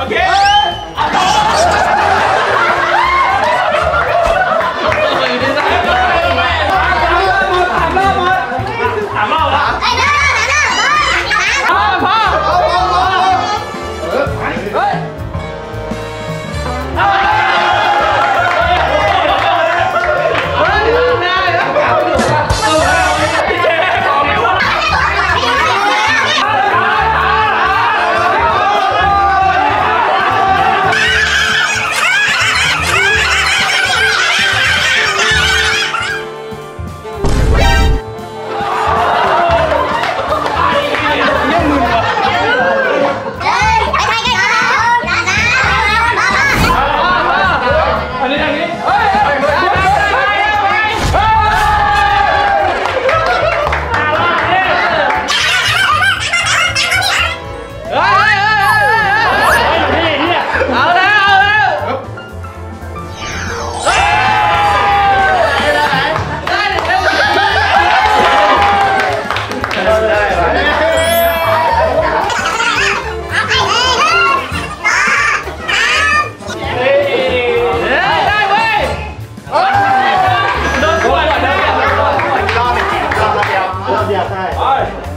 Ok? 哎，二。